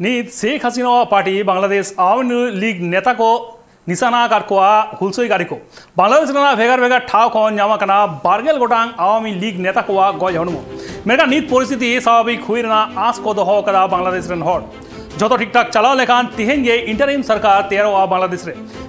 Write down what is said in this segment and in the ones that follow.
नि Sheikh Hasina party Bangladesh Awami league नेता को निशाना कारकोआ हुलसई गाड़ी को बांग्लादेश भेगार भेगार ठाव खन बारगेल गोटांग आवामी लीग नेता को गज हड़मो मेरा नित परिस्थिति स्वाभाविक हुई आस को दो बांग्लादेश जो ठीक ठाक चलाव लेखान तेहेन ये इंटरिम सरकार तैयारोआ बांग्लादेश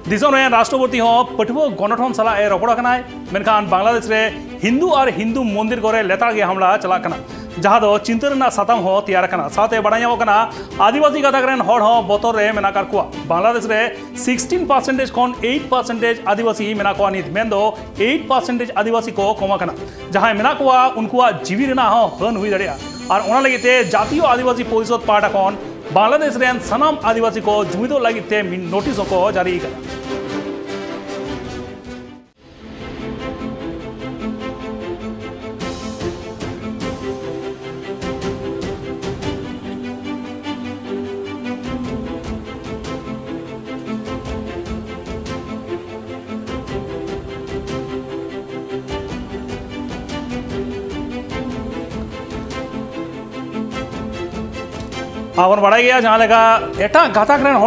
राष्ट्रपति पटुआ गणठन सला रपड़ा मेखान बांग्लादेश हिंदू और हिंदू मंदिर को लेताड़ हमला चलाना जहाँ दो चिंता रना साताम हो, तैयार करना। साथे बड़ा नामोकना आदिवासी गाताक रेन हड़ हो, बतर रे मेना कर कुआ। बांग्लादेश रे 16 परसेंटेज खन 8 परसेंटेज आदिवासी मेना को नित। मेन दो 8 परसेंटेज आदिवासी को कमा करना। जहाँ मेना कुआ उनकुआ जीवी रना हो, हन हुई दड़िया और ओना लगिते जातीय आदिवासी परिषद पार्टा खन बांग्लादेश रेन सनाम आदिवासी को जुमिदो लगिते नोटिस को जारी करना आपन बड़ा गया, जहाँ लेका एटा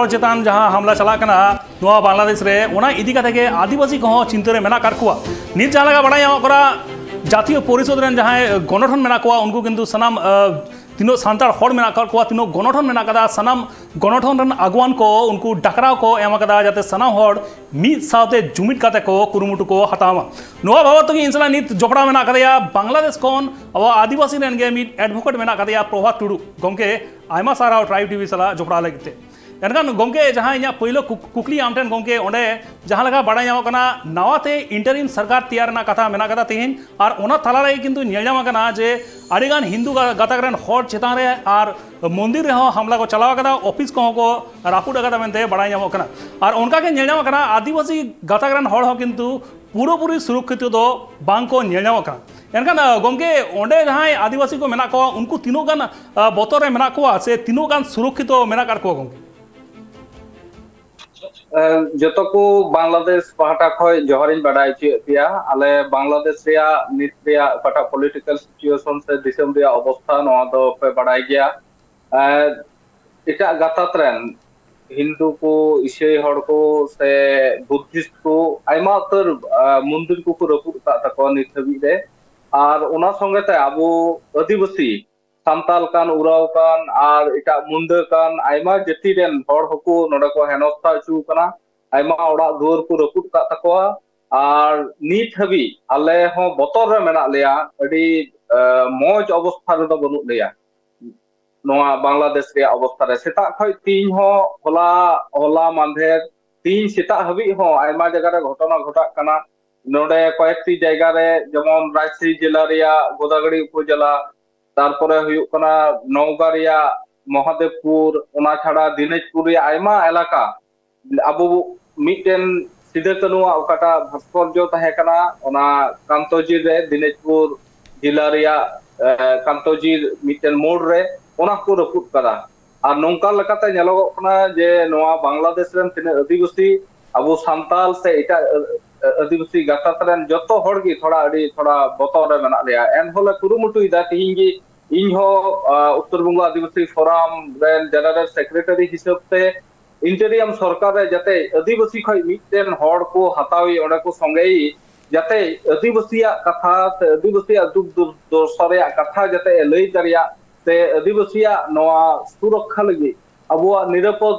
चेतान जहाँ हमला चला बांग्लादेश रे, उना इदी के आदिवासी को चिंता रे मेना कारकुआ। नित जहाँ लेका बड़ा जातीय परिषद रेन जहाँ उनको किंतु सनाम तीनों सानतार हर मेना तीनों गणठन कदा सनाम गणठन आगवान को, उनको डकराव को एम कदा जाते सनाम हर मीद साथे जुमिद काते को, कुरुमुटु को हतामा नोआ बाबत इन इंसला नित मेना कदया बांग्लादेश अब आदिवासी मेना कदया प्रभात टुडू। आयमा सारा ट्राइब टीवी सला जपड़ा लगिते एनखान गमके जहाँ इन पैलो कुकली आम ठेन गमके ओंडे जहाँ लगा बड़ा नवाते इंटरिम सरकार तैयार कथा मेना कथा तेहन और ओना तला रे किंतु नेल जे अड़ीगान हिंदू गातक रेन हर चेतान रे और मंदिर रे हमला को चलाव ऑफ़िस को को रापुड कदा बड़ा और उनका के नेल नाम आदिवासी गातक रेन पूरोपूरी सुरक्षित दो बांग को नेल नाम करना एनखान गमके ओंडे जहाँ आदिवासी को मेना को उनको तीनों गान बतर मेना को से तीनों गान सुरक्षित मेना को ᱡᱚᱛᱚ ᱠᱚ ᱵᱟᱝᱞᱟᱫᱮᱥ ᱯᱟᱦᱴᱟ ᱠᱷᱚᱱ ᱡᱚᱦᱟᱨᱤᱧ ᱵᱟᱰᱟᱭ ᱦᱚᱪᱚᱭᱮᱫ ᱯᱮᱭᱟ ᱟᱞᱮ ᱵᱟᱝᱞᱟᱫᱮᱥ ᱨᱮᱭᱟᱜ ᱱᱤᱛ ᱨᱮᱭᱟᱜ ᱚᱠᱟᱴᱟᱜ ᱯᱚᱞᱤᱴᱤᱠᱮᱞ ᱥᱤᱪᱩᱭᱮᱥᱚᱱ ᱥᱮ ᱫᱤᱥᱚᱢ ᱨᱮᱭᱟᱜ ᱚᱵᱚᱥᱛᱷᱟ ᱱᱚᱣᱟ ᱫᱚ ᱯᱮ ᱵᱟᱰᱟᱭ ᱜᱮᱭᱟ ᱮᱴᱟᱜ ᱜᱟᱛᱟᱠ ᱨᱮᱱ हिंदू को ईसाई हड़ को से बुद्धिस्ट को आयमा उतर मंदिर को रपूद नित हाबी और संगे अब आदिवासी আবো আদিবাসী সান্তাল কান উরাও কান আর এটা মুন্ডা কান আইমা জাতি রেন হড় হকু নডে ko হেনস্থা চু কানা আইমা ওড়া দুয়ার কু রপুট কা তাকোয়া আর নিত হাবি আলে হ বতর রে মেনা লেয়া আডি মজ অবস্থা রে বনু লেয়া নোয়া বাংলাদেশ রে অবস্থা রে সেটা খয় তিন হ হলা হলা মানধের তিন সেটা হাবি হ আইমা জায়গা রে ঘটনা ঘটা কানা নডে কয়েকটি জায়গা রে যেমন রাজশাহী জেলা রিয়া গোদাগাড়ি উপজেলা তারপরে ᱦᱩᱭᱩᱜ ᱠᱟᱱᱟ মহাদেবপুর ওনা ছাড়া দিনাজপুরি, আইমা এলাকা, আবু মিটেন সিদে কানুয়া ওকাটা, ভাস্কর্য তাহে কানা ওনা কান্তজি রে, দিনাজপুর জেলা রেয়া কান্তজি মিটেন মোড় রে ওনা কো রকুট কাদা আর নৌকা লাকাতে নেলগ কানা যে নোয়া বাংলাদেশ রেন তিনে আদিবাসী আবু সান্তাল সে এটা আদিবাসী গাতাত রেন যত হড়গি, থোড়া আড়ি, থোড়া বতরে মেনা রেয়া এন হলে কুরুমুটুই দা তিহিঙ্গি ইনহো উত্তরবঙ্গ আদিবাসী ফোরাম রেন জেনারেল সেক্রেটারি হিসাবতে ইন্টারিয়াম সরকারে যাতে আদিবাসী খই মিটেন হড় কো হাতাওই ওনা কো সঙ্গেই যাতে আদিবাসীয়া কথা সে আদিবাসীয়া দুঃখ দুর্দশারে কথা যাতে লই দাঁড়িয়া সে আদিবাসীয়া নোয়া সুরক্ষা লাগি আবুয়া নিরাপদ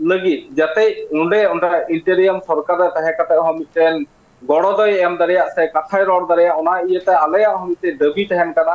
লাগি যাতে নুডে ওনা ইন্টারিয়াম সরকারে তাহে কাতে হ মিটেন গড় দই এম দাঁড়িয়া সে কথাই রড় দাঁড়িয়া ওনা ইয়েতে আলেয়া হ মিটে দাবি তাহেন কানা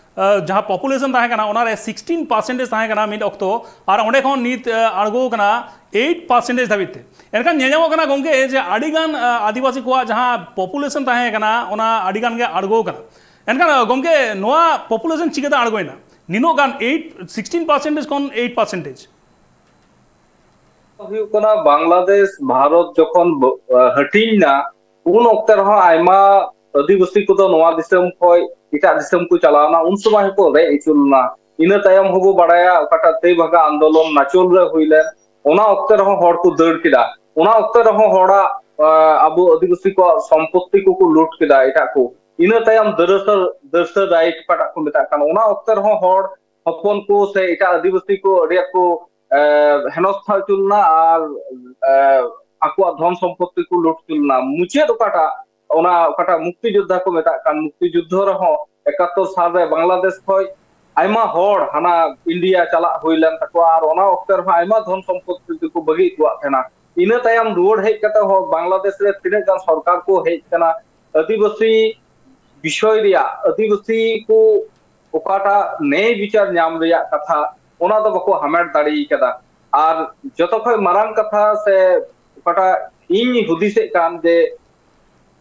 ᱡᱟᱦᱟᱸ ᱯᱚᱯᱩᱞᱮᱥᱚᱱ ᱛᱟᱦᱮᱸ ᱠᱟᱱᱟ ᱚᱱᱟᱨᱮ 16 ᱯᱟᱨᱥᱮᱱᱴᱮᱡᱽ ᱛᱟᱦᱮᱸ ᱠᱟᱱᱟ ᱢᱤᱫ ᱚᱠᱛᱚ ᱟᱨ ᱚᱸᱰᱮ ᱠᱷᱚᱱ ᱱᱤᱛ ᱟᱬᱜᱚ ᱠᱟᱱᱟ 8 ᱯᱟᱨᱥᱮᱱᱴᱮᱡᱽ ᱫᱷᱟᱹᱵᱤᱡ ᱛᱮ ᱮᱱᱠᱷᱟᱱ ᱧᱮᱞᱚᱜ ᱠᱟᱱᱟ ᱜᱚᱢᱠᱮ ᱡᱮ ᱟᱹᱰᱤᱜᱟᱱ ᱟᱹᱫᱤᱵᱟᱹᱥᱤ ᱠᱚᱣᱟᱜ ᱡᱟᱦᱟᱸ ᱯᱚᱯᱩᱞᱮᱥᱚᱱ ᱛᱟᱦᱮᱸ ᱠᱟᱱᱟ ᱚᱱᱟ ᱟᱹᱰᱤᱜᱟᱱ ᱜᱮ ᱟᱬᱜᱚ ᱠᱟᱱᱟ ᱮᱱᱠᱷᱟᱱ ᱜᱚᱢᱠᱮ ᱱᱚᱣᱟ ᱯᱚᱯᱩᱞᱮᱥᱚᱱ ᱪᱤᱠᱟᱹᱛᱮ ᱟᱬᱜᱚᱭᱮᱱᱟ ᱱᱤᱱᱟᱹᱜ ᱜᱟᱱ 8 16 ᱯᱟᱨᱥᱮᱱᱴᱮᱡᱽ ᱠᱷᱚᱱ 8 ᱯᱟᱨᱥᱮᱱᱴᱮᱡᱽ ᱦᱩᱭᱩᱜ ᱠᱟᱱᱟ ᱵᱟᱝᱞᱟᱫᱮᱥ ᱵᱷᱟᱨᱚᱛ ᱡᱚᱠᱷᱚᱱ ᱦᱟᱹᱴᱤᱧ ᱱᱟ ᱩᱱ ᱚᱠᱛᱮ ᱨᱮᱦᱚᱸ ᱟᱭᱢᱟ आदिवासी को को चलाना, उन समय को रे इन तायम होबो बड़ाया आंदोलन नाचल रे हुइले। ओना को दड़ किदा। ओना वक्त आदिवासी को संपत्ति को को लूट किदा इटा को। से इटा आदिवासी को रे हेनस्था चुलना धन संपत्ति को लूट चुलना मुचे तो ᱚᱱᱟ ᱚᱠᱟᱴᱟᱜ ᱢᱩᱠᱛᱤ ᱡᱳᱫᱽᱫᱷᱟ ᱠᱚ ᱢᱮᱛᱟᱜ ᱠᱟᱱ ᱢᱩᱠᱛᱤ ᱡᱩᱫᱽᱫᱷᱚ ᱨᱮᱦᱚᱸ ᱮᱠᱟᱛᱛᱚᱨ ᱥᱟᱞᱨᱮ ᱵᱟᱝᱞᱟᱫᱮᱥ ᱠᱷᱚᱱ ᱟᱭᱢᱟ ᱦᱚᱲ ᱦᱟᱱᱟ ᱤᱱᱰᱤᱭᱟ ᱪᱟᱞᱟᱜ ᱦᱩᱭ ᱞᱮᱱ ᱛᱟᱠᱚᱣᱟ ᱟᱨ ᱚᱱᱟ ᱚᱠᱛᱮ ᱨᱮᱦᱚᱸ ᱟᱭᱢᱟ ᱫᱷᱚᱱ ᱥᱚᱢᱯᱚᱛᱛᱤ ᱠᱚ ᱵᱟᱹᱜᱤ ᱦᱚᱴᱚᱣᱟᱜ ᱛᱟᱦᱮᱱᱟ ᱤᱱᱟᱹ ᱛᱟᱭᱚम ᱨᱩᱣᱟᱹᱲ ᱦᱮᱡ ᱠᱟᱛᱮ ᱦᱚᱸ ᱵᱟᱝᱞᱟᱫᱮᱥ ᱨᱮ ᱛᱤᱱᱟᱹᱜ ᱜᱟᱱ ᱥᱚᱨᱠᱟᱨ ᱠᱚ ᱦᱮᱡ ᱠᱟᱱᱟ ᱟᱹᱫᱤᱵᱟᱹᱥᱤ ᱵᱤᱥᱚᱭ ᱨᱮᱭᱟᱜ आदिवासी को ओकाटा न्याय विचार नाम कथा ओना तो बको हमेट दाड़ीकदा और जो मारांग कथा से ओकाटा इन हुदिसे कान जे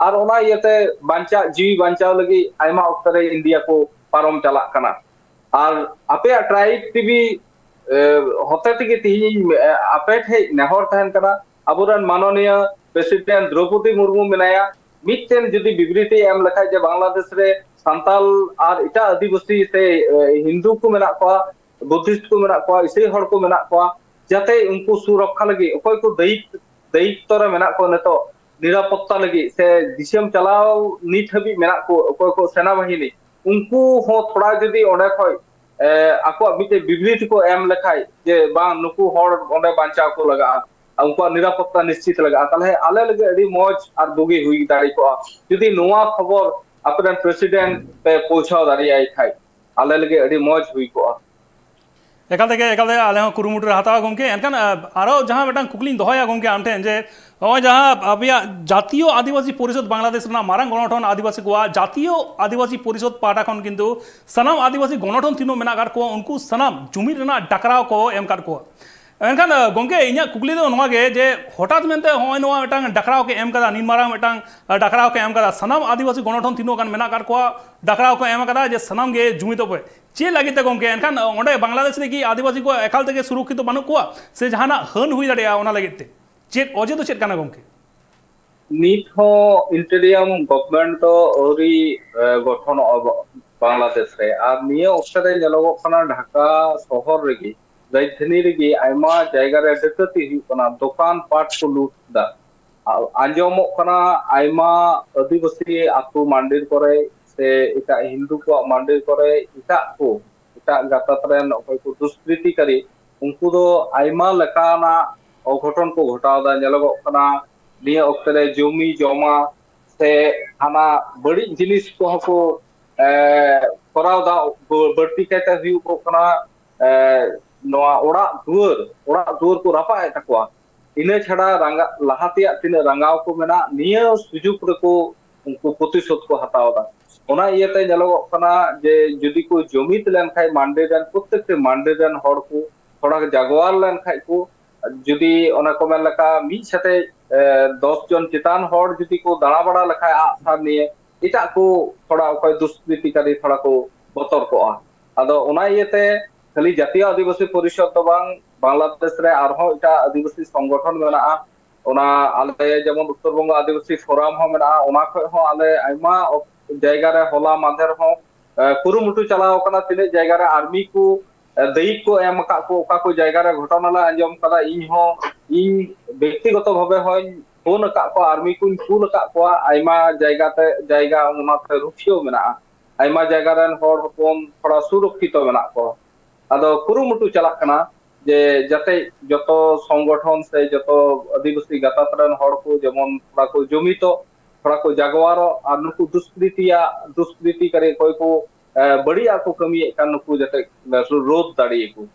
ᱟᱨ ᱚᱱᱟ ᱤᱭᱟᱹᱛᱮ ᱵᱟᱧᱪᱟᱣ ᱡᱤᱣᱤ ᱵᱟᱧᱪᱟᱣ ᱞᱟᱹᱜᱤᱫ ᱟᱭᱢᱟ ᱚᱠᱛᱚ ᱨᱮ ᱤᱱᱰᱤᱭᱟ ᱠᱚ ᱯᱟᱨᱚᱢ ᱪᱟᱞᱟᱜ ᱠᱟᱱᱟ ᱟᱨ ᱟᱯᱮᱭᱟᱜ ᱴᱨᱟᱭᱤᱵ ᱴᱤᱵᱷᱤ ᱦᱚᱛᱮ ᱛᱮᱜᱮ ᱛᱤᱦᱤᱧ ᱟᱯᱮ ᱴᱷᱮᱡ ᱱᱮᱦᱚᱨ ᱛᱟᱦᱮᱱ ᱠᱟᱱᱟ ᱟᱵᱚᱨᱮᱱ ᱢᱟᱱᱚᱱᱤᱭᱟᱹ ᱯᱨᱮᱥᱤᱰᱮᱱᱴ ᱫᱨᱚᱯᱚᱫᱤ ᱢᱩᱨᱢᱩ ᱢᱮᱱᱟᱭᱟ ᱢᱤᱫᱴᱮᱱ ᱡᱩᱫᱤ ᱵᱤᱵᱨᱤᱛᱤ ᱮᱢ ᱞᱮᱠᱷᱟᱡ ᱡᱮ ᱵᱟᱝᱞᱟᱫᱮᱥ ᱨᱮ ᱥᱟᱱᱛᱟᱞ ᱟᱨ ᱮᱴᱟᱜ ᱟᱹᱫᱤᱵᱟᱹᱥᱤ ᱥᱮ ᱦᱤᱱᱫᱩ ᱠᱚ ᱢᱮᱱᱟᱜ ᱠᱚᱣᱟ ᱵᱩᱫᱽᱫᱷᱤᱥᱴ ᱠᱚ ᱢᱮᱱᱟᱜ ᱠᱚᱣᱟ ᱤᱥᱟᱹᱭ ᱦᱚᱲ ᱠᱚ ᱢᱮᱱᱟᱜ ᱠᱚᱣᱟ ᱡᱟᱛᱮ ᱩᱱᱠᱩ ᱥᱩᱨᱚᱠᱠᱷᱟ ᱞᱟᱹᱜᱤᱫ ᱚᱠᱚᱭ ᱠᱚ ᱫᱟᱭᱤᱛ ᱫᱟᱭᱤᱛᱛᱚ ᱨᱮ ᱢᱮᱱᱟᱜ ᱠᱚᱣᱟ ᱱᱤᱛᱚᱜ निरापत्ता लगे से चलाव नित हबि को सेना बाहिनी उनको हो थोड़ा जदि ओंडे खय आको मिते बिबलिट को एम लखाय जे बा नुकु को लगा उनको निरापत्ता निश्चित लगा तले आले लगे अडी मौज आर हुई दाड़ी को जदि खबर आप प्रेसिडेंट पे पहुंचाव दाड़ी आई आले लगे अडी हुई को एकाले एकाले आल कुरुमुटर हाथ गमे कुकली दहे गमे आम ठेन जे जहाँ अब जतियों आदिवासी परिषद बांग्लादेश मारंग गणठन आदिवासी को जतियों आदिवासी परिषद पाटा खन सामना आदिवासी गणठन तीनों मेरा को उनको सनाम जुमीद डाकराव को एम कर को एनखान गोंगे इन्हें कुकली दो जे हठात में हमें डाकड़ा के एम नीन मारा डाकड़ा के एम सामान आदिवासी गणठन तीनों मेना डाकड़ा को जे सामान जुमित पे चे लगे गोंगे एनखान बांग्लादेश की आदिवासी को एकाल सुरक्षित बनू को से जहाँ हन हो दागे चे अजे तो चेक गोंगे इंटेरियम गवर्नमेंट तो गठन बांग्लादेश रे और निये अवसर ढाका शहर रेगी ᱨᱟᱡᱽᱫᱷᱟᱹᱱᱤ ᱟᱭᱢᱟ ᱡᱟᱭᱜᱟ ᱨᱮ ᱰᱟᱹᱠᱟᱹᱛᱤ ᱦᱩᱭᱩᱜ ᱠᱟᱱᱟ ᱫᱚᱠᱟᱱ ᱯᱟᱴ ᱠᱚ ᱞᱩᱴᱫᱟ ᱟᱸᱡᱚᱢᱚᱜ ᱠᱟᱱᱟ ᱟᱭᱢᱟ ᱟᱹᱫᱤᱵᱟᱹᱥᱤ ᱟᱛᱳ ᱢᱟᱱᱰᱤᱨ ᱠᱚᱨᱮ ᱥᱮ ᱮᱴᱟᱜ ᱦᱤᱱᱫᱩ ᱠᱚᱣᱟᱜ ᱢᱟᱱᱰᱤᱨ ᱠᱚᱨᱮ ᱮᱴᱟᱜ ᱠᱚ ᱮᱴᱟᱜ ᱜᱟᱛᱟᱠ ᱨᱮᱱ ᱚᱠᱚᱭ ᱠᱚ ᱫᱩᱥᱠᱨᱤᱛᱤᱠᱟᱨᱤ ᱩᱱᱠᱩ ᱫᱚ ᱟᱭᱢᱟ ᱞᱮᱠᱟᱱᱟᱜ ᱚᱜᱷᱚᱴᱚᱱ ᱠᱚ ᱜᱷᱚᱴᱟᱣᱫᱟ ᱧᱮᱞᱚᱜᱚᱜ ᱠᱟᱱᱟ ᱱᱤᱭᱟᱹ ᱚᱠᱛᱮ ᱨᱮ ᱡᱚᱢᱤ ᱡᱚᱢᱟ ᱥᱮ ᱦᱟᱱᱟ ᱵᱟᱹᱲᱤᱡ ᱡᱤᱱᱤᱥ ᱠᱚᱦᱚᱸ ᱠᱚ ᱠᱚᱨᱟᱣ ᱫᱟ ᱵᱟᱹᱲᱛᱤ ᱠᱟᱭᱛᱮ ᱦᱩᱭᱩᱜ ᱠᱟᱱᱟ ᱱᱚᱣᱟ ᱚᱲᱟᱜ ᱫᱩᱣᱟᱹᱨ ᱚᱲᱟᱜ ᱫᱩᱣᱟᱹᱨ ᱠᱚ ᱨᱟᱯᱟᱜ ᱮ ᱛᱟᱠᱚᱣᱟ ᱤᱱᱟᱹ ᱪᱷᱟᱲᱟ ᱨᱟᱸᱜᱟ ᱞᱟᱦᱟ ᱛᱮᱭᱟᱜ ᱛᱤᱱᱟᱹᱜ ᱨᱟᱸᱜᱟᱣ ᱠᱚ ᱢᱮᱱᱟᱜ ᱱᱤᱭᱟᱹ ᱥᱩᱡᱩᱜ ᱨᱮᱠᱚ ᱩᱱᱠᱩ ᱯᱨᱚᱛᱤᱥᱳᱫ ᱠᱚ ᱦᱟᱛᱟᱣᱫᱟ ᱚᱱᱟ ᱤᱭᱟᱹᱛᱮ ᱧᱮᱞᱚᱜᱚᱜ ᱠᱟᱱᱟ ᱡᱮ ᱡᱩᱫᱤ ᱠᱚ ᱡᱩᱢᱤᱫ ᱞᱮᱱᱠᱷᱟᱱ ᱢᱟᱱᱰᱮ ᱨᱮᱱ ᱯᱨᱚᱛᱮᱠᱴᱮ ᱢᱟᱱᱰᱮ ᱨᱮᱱ ᱦᱚᱲ ᱠᱚ थोड़ा जागवार लेनखाई को जुदी को मेन लेका मिद साथे 10 जन चितान हर जुदी को दाड़ा बड़ा लेखा आसार निये एटा को थोड़ा ओखय दुष्कृतिकारी थोड़ा को बतर को आ अदो ओना इयते ᱠᱷᱟᱹᱞᱤ ᱡᱟᱹᱛᱤᱭᱚ ᱟᱹᱫᱤᱵᱟᱹᱥᱤ ᱯᱚᱨᱤᱥᱚᱫ ᱫᱚ ᱵᱟᱝ ᱵᱟᱝᱞᱟᱫᱮᱥ ᱨᱮ ᱟᱨᱦᱚᱸ ᱮᱴᱟᱜ ᱟᱹᱫᱤᱵᱟᱹᱥᱤ ᱥᱚᱝᱜᱚᱴᱷᱚᱱ ᱢᱮᱱᱟᱜᱼᱟ ᱚᱱᱟ ᱟᱞᱮ ᱡᱮᱢᱚᱱ ᱩᱛᱛᱚᱨ ᱵᱚᱝᱜᱚ ᱟᱹᱫᱤᱵᱟᱹᱥᱤ ᱯᱷᱳᱨᱟᱢ ᱦᱚᱸ ᱢᱮᱱᱟᱜᱼᱟ ᱚᱱᱟ ᱠᱷᱚᱡ ᱦᱚᱸ ᱟᱞᱮ ᱟᱭᱢᱟ ᱡᱟᱭᱜᱟ ᱨᱮ ᱦᱚᱞᱟ ᱢᱟᱫᱷᱮᱨ ᱦᱚᱸ ᱠᱩᱨᱩᱢᱩᱴᱩ ᱪᱟᱞᱟᱣ ᱠᱟᱱᱟ ᱛᱤᱱᱟᱹᱜ ᱡᱟᱭᱜᱟ ᱨᱮ ᱟᱨᱢᱤ ᱠᱚ দায়ী কো এম কাক কো ওকা কো জায়গা রে ঘটনা লা আঞ্জম কাদা ইন হ ইন ব্যক্তিগত ভাবে হয় ফোন কাক কো আর্মি কো ফোন কাক কো আইমা জায়গাতে জায়গা ওনাতে রুখিও মেনা আইমা জায়গা রেন হর হপন থোড়া সুরক্ষিত মেনা কো ᱟᱫᱚ ᱠᱩᱨᱩᱢᱩᱴᱩ ᱪᱟᱞᱟᱜ ᱠᱟᱱᱟ ᱡᱮ ᱡᱟᱛᱮ ᱡᱚᱛᱚ ᱥᱚᱝᱜᱚᱴᱷᱚᱱ ᱥᱮ ᱡᱚᱛᱚ ᱟᱹᱫᱤᱵᱟᱹᱥᱤ ᱜᱟᱛᱟᱠ ᱨᱮᱱ ᱦᱚᱲ ᱠᱚ ᱡᱮᱢᱚᱱ ᱛᱷᱚᱲᱟ ᱠᱚ ᱡᱩᱢᱤᱫᱚᱜ थोड़ा को जागवारो और नुकु दुष्कृति या दुष्कृति करे कोई को बड़ी आपको कमी नुकु जैसे रोध दाड़ी को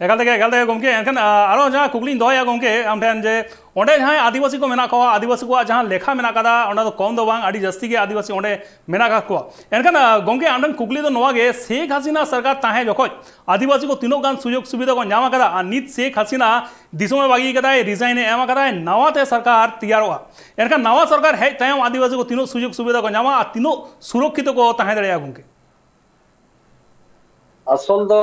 কো एकाल तक एकाल तक गमके एनखान आरो जहाँ कुकली दोया गमके आम ठेन जे ओंडे जहाँ आदिवासी को मेना को आदिवासी को जहाँ लेखा मेना कदा ओंडे तो कम दो बांग आदि जस्ती के आदिवासी ओंडे मेना का को एनखान गमके आमडन कुकली तो नोवा गे शेख हसीना सरकार ताहे जखोज आदिवासी को तीनों गान सुयोग सुविधा को नामा कदा आ नित शेख हसीना दिसों में बागी कदा रिजाइन एम कदा नवा ते सरकार तैयारोगा एनखान नवा सरकार हेज तायम आदिवासी को तीनों सुयोग सुविधा को नामा आ तीनों सुरक्षित को ताहे दड़िया गमके ᱟᱥᱚᱞ ᱫᱚ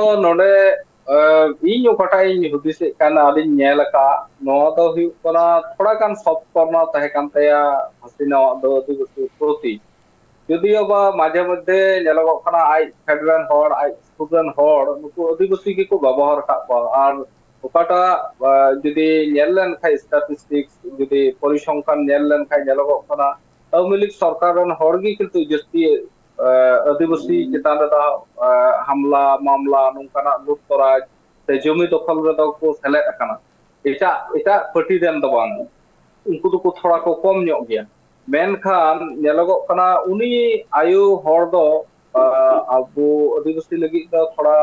Uh, ᱤᱧ ᱚᱠᱟᱴᱟᱜ ᱤᱧ ᱦᱩᱫᱤᱥᱮᱫ ᱠᱟᱱ ᱟᱹᱞᱤᱧ ᱧᱮᱞ ᱟᱠᱟᱫ ᱱᱚᱣᱟ ᱫᱚ ᱦᱩᱭᱩᱜ ᱠᱟᱱᱟ ᱛᱷᱚᱲᱟ ᱜᱟᱱ ᱥᱚᱯᱷᱴ ᱠᱚᱨᱱᱟ ᱛᱟᱦᱮᱸ ᱠᱟᱱ ᱛᱟᱭᱟ ᱦᱟᱥᱤᱱᱟᱣᱟᱜ ᱫᱚ ᱟᱹᱫᱤᱵᱟᱹᱥᱤ ᱯᱨᱚᱛᱤ ᱡᱩᱫᱤᱭᱳ ᱵᱟ ᱢᱟᱡᱷᱮ ᱢᱚᱫᱽᱫᱷᱮ ᱧᱮᱞᱚᱜᱚᱜ ᱠᱟᱱᱟ ᱟᱡ ᱯᱷᱮᱰ ᱨᱮᱱ ᱦᱚᱲ ᱟᱡ ᱥᱠᱩᱞ ᱨᱮᱱ ᱦᱚᱲ ᱱᱩᱠᱩ ᱟᱹᱫᱤᱵᱟᱹᱥᱤ ᱜᱮᱠᱚ ᱵᱮᱵᱚᱦᱟᱨ ᱟᱠᱟᱫ ᱠᱚᱣᱟ ᱟᱨ ᱚᱠᱟᱴᱟᱜ ᱡᱩᱫᱤ ᱧᱮᱞ ᱞᱮᱱᱠᱷᱟᱡ ᱥᱴᱟᱴᱤᱥᱴᱤᱠᱥ ᱡᱩᱫᱤ ᱯᱚᱨᱤᱥᱚᱝᱠᱷᱟᱱ ᱧᱮᱞ ᱞᱮᱱᱠᱷᱟᱡ ᱧᱮᱞᱚᱜᱚᱜ ᱠᱟᱱᱟ ᱟওয়ামী লীগ ᱥᱚᱨᱠᱟᱨ ᱨᱮᱱ ᱦᱚᱲ ᱜᱮ ᱠᱤᱱᱛᱩ ᱡᱟᱹᱥᱛᱤ ᱟᱹᱫᱤᱵᱟᱹᱥᱤ ᱪᱮᱛᱟᱱ ᱨᱮ ᱦᱟᱢᱞᱟ ᱢᱟᱢᱞᱟ ᱱᱚᱝᱠᱟᱱᱟᱜ ᱞᱩᱴᱛᱚᱨᱟᱡ ᱥᱮ ᱡᱚᱢᱤ ᱫᱚᱠᱷᱚᱞ ᱨᱮᱫᱚ ᱠᱚ ᱥᱮᱞᱮᱫ ᱟᱠᱟᱱᱟ ᱮᱴᱟᱜ ᱮᱴᱟᱜ ᱯᱟᱹᱴᱤ ᱨᱮᱱ ᱫᱚ ᱵᱟᱝ ᱩᱱᱠᱩ ᱫᱚᱠᱚ ᱛᱷᱚᱲᱟ ᱠᱚ ᱠᱚᱢ ᱧᱚᱜ ᱜᱮᱭᱟ ᱢᱮᱱᱠᱷᱟᱱ ᱧᱮᱞᱚᱜᱚᱜ ᱠᱟᱱᱟ ᱩᱱᱤ ᱟᱭᱳ ᱦᱚᱲ ᱫᱚ ᱟᱵᱚ ᱟᱹᱫᱤᱵᱟᱹᱥᱤ ᱞᱟᱹᱜᱤᱫ ᱫᱚ ᱛᱷᱚᱲᱟ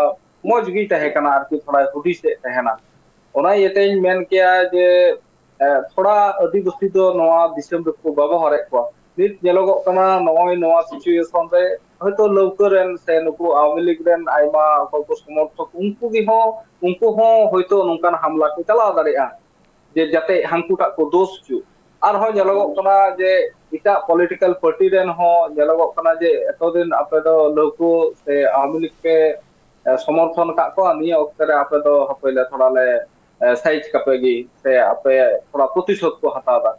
ᱢᱚᱡᱽ ᱜᱮᱭ ᱛᱟᱦᱮᱸ ᱠᱟᱱᱟ ᱟᱨᱠᱤ ᱛᱷᱚᱲᱟᱭ ᱦᱩᱫᱤᱥᱮᱫ ᱛᱟᱦᱮᱱᱟ ᱚᱱᱟ ᱤᱭᱟᱹᱛᱮᱧ ᱢᱮᱱ ᱠᱮᱭᱟ ᱡᱮ ᱛᱷᱚᱲᱟ ᱟᱹᱫᱤᱵᱟᱹᱥᱤ ᱫᱚ ᱱᱚᱣᱟ ᱫᱤᱥᱚᱢ ᱨᱮᱠᱚ ᱵᱮᱵᱚᱦᱟᱨᱮᱫ ᱠᱚᱣᱟ ᱧᱮᱞᱚᱜᱚᱜ ᱠᱟᱱᱟ ᱱᱚᱜᱼᱚᱭ ᱱᱚᱣᱟ ᱥᱤᱪᱩᱭᱮᱥᱚᱱ ᱨᱮ ᱦᱚᱭᱛᱚ ᱞᱟᱹᱣᱠᱟᱹ ᱨᱮᱱ ᱥᱮ ᱱᱩᱠᱩ ᱟᱣᱟᱢᱤ ᱞᱤᱜᱽ ᱨᱮᱱ ᱟᱭᱢᱟ ᱚᱠᱚᱭ ᱠᱚ ᱥᱚᱢᱚᱨᱛᱷᱚᱠ ᱩᱱᱠᱩ ᱜᱮ ᱦᱚᱸ ᱩᱱᱠᱩ ᱦᱚᱸ ᱦᱚᱭᱛᱚ ᱱᱚᱝᱠᱟᱱ ᱦᱟᱢᱞᱟ ᱠᱚ ᱪᱟᱞᱟᱣ ᱫᱟᱲᱮᱭᱟᱜᱼᱟ ᱡᱮ ᱡᱟᱛᱮ ᱦᱟᱱᱠᱩᱴᱟᱜ ᱠᱚ ᱫᱳᱥ ᱦᱚᱪᱚ ᱟᱨ ᱦᱚᱸ ᱧᱮᱞᱚᱜᱚᱜ ᱠᱟᱱᱟ ᱡᱮ ᱮᱴᱟᱜ ᱯᱚᱞᱤᱴᱤᱠᱟᱞ ᱯᱟᱨᱴᱤ ᱨᱮᱱ ᱦᱚᱸ ᱧᱮᱞᱚᱜᱚᱜ ᱠᱟᱱᱟ ᱡᱮ ᱮᱛᱚᱫᱤᱱ ᱟᱯᱮ ᱫᱚ ᱞᱟᱹᱣᱠᱟᱹ ᱥᱮ ᱟᱣᱟᱢᱤ ᱞᱤᱜᱽ ᱯᱮ समर्थन का को निये अक्तर आपे तो हपले थोड़ा ले साइज़ कपेगी से आपे थोड़ा प्रतिशत को हटादा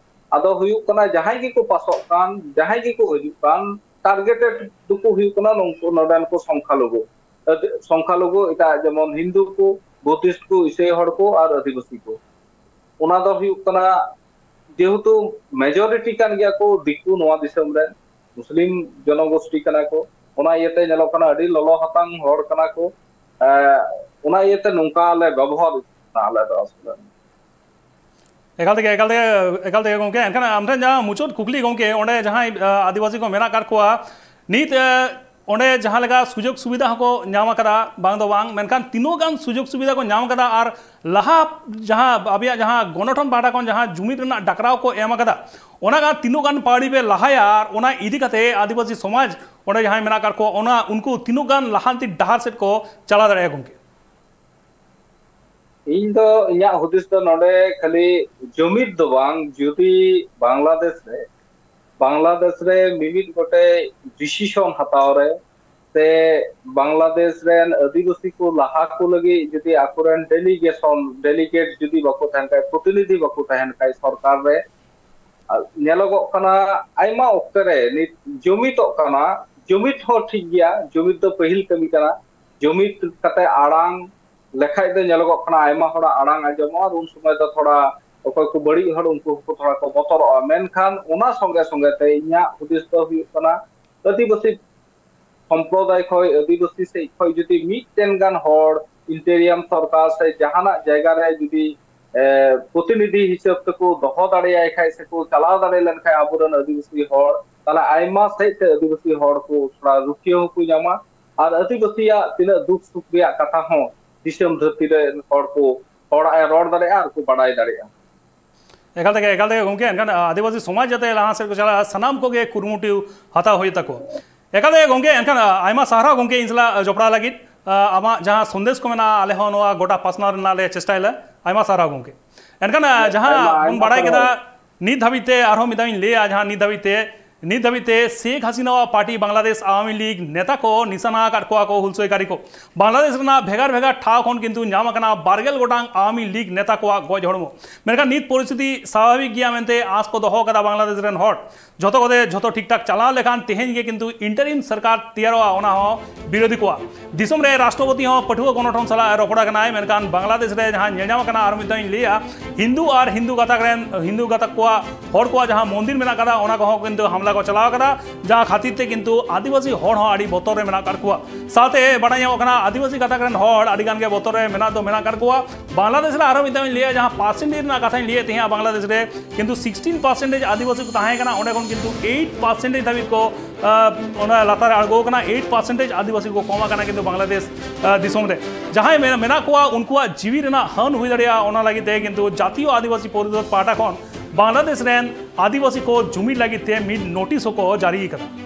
जहाँ टार्गेटेड नोडन को संख्यालघु संख्यालघु इटा हिंदू को बुद्धिस्ट को और आदिवासी को जेहेतु मेजोरिटी कान गया को दिकू नवा दिसम मुस्लिम जनगोष्ठी को ओना येते हतांग होर कना को मुचाद कुकली जहाँ आदिवासी को नित लगा सुजोग सुविधा को नाम कदा बांग दो बांग मेनखान तीनों सुजोग सुविधा को नाम कदा और लहा, जहाँ जहाँ गणठन पाटा को रना डकराव को एम कदा ओना गान तीनों पाड़ी पे लहाया और ओना इदी कते, आदिवासी समाज ओना उनको तीनों लहांती डहार सेट को चला दड़े गमके ᱤᱧ ᱫᱚ ᱤᱧᱟᱹᱜ ᱦᱩᱫᱤᱥ ᱫᱚ ᱱᱚᱰᱮ ᱠᱷᱟᱹᱞᱤ ᱡᱩᱢᱤᱫ ᱫᱚ ᱵᱟᱝ, ᱡᱩᱫᱤ ᱵᱟᱝᱞᱟᱫᱮᱥ ᱨᱮ বাংলাদেশ রে মিমিট গটে ডিসিশন হাতাও রে তে বাংলাদেশ রেন আদিবাসী কো লাহা কো লাগি যদি আকুরেন ডেলিগেশন ডেলিগেট যদি বাকো থাহেন কাই প্রতিনিধি বাকো থাহেন কাই সরকার রে নেলগো কানা আইমা অক্তে রে জমিত কানা জমিত হ ঠিক গিয়া জমিত তো पहिल কামি কানা জমিত কাতে আড়াং लेखाई दो ᱧᱮᱞᱚᱜᱚᱜ ᱠᱟᱱᱟ ᱟᱭᱢᱟ ᱦᱚᱲᱟᱜ ᱟᱲᱟᱝ ᱟᱸᱡᱚᱢᱚᱜᱼᱟ ᱩᱱ ᱥᱚᱢᱚᱭ ᱫᱚ ᱛᱷᱚᱲᱟ ᱚᱠᱚᱭ ᱠᱚ ᱵᱟᱹᱲᱤᱡ ᱦᱚᱲ ᱩᱱᱠᱩ ᱦᱚᱸᱠᱚ ᱛᱷᱚᱲᱟ ᱠᱚ ᱵᱚᱛᱚᱨᱚᱜᱼᱟ ᱢᱮᱱᱠᱷᱟᱱ ᱚᱱᱟ ᱥᱚᱸᱜᱮ ᱥᱚᱸᱜᱮ ᱛᱮ ᱤᱧᱟᱹᱜ ᱦᱩᱫᱤᱥ ᱫᱚ ᱦᱩᱭᱩᱜ ᱠᱟᱱᱟ ᱟᱹᱫᱤᱵᱟᱹᱥᱤ সম্প্রদায় ᱠᱷᱚᱡ ᱟᱹᱫᱤᱵᱟᱹᱥᱤ ᱥᱮ ᱠᱷᱚᱡ ᱡᱩᱫᱤ ᱢᱤᱫᱴᱮᱱ ᱜᱟᱱ ᱦᱚᱲ ᱤᱱᱴᱮᱨᱤᱭᱟᱢ ᱥᱚᱨᱠᱟᱨ ᱥᱮ ᱡᱟᱦᱟᱱᱟᱜ ᱡᱟᱭᱜᱟ ᱨᱮ ᱡᱩᱫᱤ ᱯᱨᱚᱛᱤᱱᱤᱫᱷᱤ ᱦᱤᱥᱟᱹᱵ ᱛᱮᱠᱚ ᱫᱚᱦᱚ ᱫᱟᱲᱮᱭᱟᱭ ᱠᱷᱟᱡ ᱥᱮᱠᱚ ᱪᱟᱞᱟᱣ ᱫᱟᱲᱮ ᱞᱮᱱᱠᱷᱟᱡ ᱟᱵᱚᱨᱮᱱ ᱟᱹᱫᱤᱵᱟᱹᱥᱤ ᱦᱚᱲ ᱛᱟᱦᱞᱮ ᱟᱭᱢᱟ ᱥᱮᱫ ᱛᱮ ᱟᱹᱫᱤᱵᱟᱹᱥᱤ ᱦᱚᱲ ᱠᱚ ᱛᱷᱚᱲᱟ ᱨᱩᱠᱷᱤᱭᱟᱹ ᱦᱚᱸᱠᱚ ᱧᱟᱢᱟ ᱟᱨ ᱟᱹᱫᱤᱵᱟᱹᱥᱤᱭᱟᱜ ᱛᱤᱱᱟᱹᱜ ᱫᱩᱠ ᱥᱩᱠ ᱨᱮᱭᱟᱜ ᱠᱟᱛᱷᱟ ᱦᱚᱸ आदिवासी समाज जाते लहा सब चला सामान को कुरमुट हता हुई तक सारा गोमे इन लगे आम जहाँ संदेश को आल गोटा पासना चेस्टाला सारा गोमे एनखान जहाँ बाड़ा नित हाबीते लिया नित हाबीते हसीना पार्टी बांग्लादेश आवामी लीग नेता को निशाना काट को हुलसोयकारी को बांग्लादेश भेगार भेगार किंतु नाम बारगेल गोटांग आवामी लीग नेता को गज हड़मो मेनखान नित परिस्थिति स्वाभाविक गया मेनते आस को दोहो कदा बांग्लादेश हट जतो कदे जतो ठीक ठाक चला लेखान तेहेन गे किंतु इंटरिम सरकार हो विरोधी को राष्ट्रपति पठुआ गणठन सला रपड़ा मेनखान बांग्लादेश रे जहाँ नेजाम कना आर मिदाइन लिया हिंदू और हिंदू गातक हिंदू गातक को को मंदिर मेना को को चलाव जहाँ ते किंतु आदिवासी हो साथे बड़ा आदिवासी कथा करन हॉड़, आड़ी गान के बतर में दो परसेंटेज ना कथा लिए तिहा बांग्लादेश रे। किंतु 16 परसेंटेज आदिवासी को 8 परसेंटेज को आड़गो कना 8 परसेंटेज आदिवासी को कमा कना किंतु बांग्लादेश दिसोम रे जहाँ मेना मेना कुआ उनकुआ जीवी हन ते किंतु जातीय आदिवासी परिषद पाटा बांग्लादेश आदिवासी को जुमिर लगी थे मिड नोटिस को जारी करा।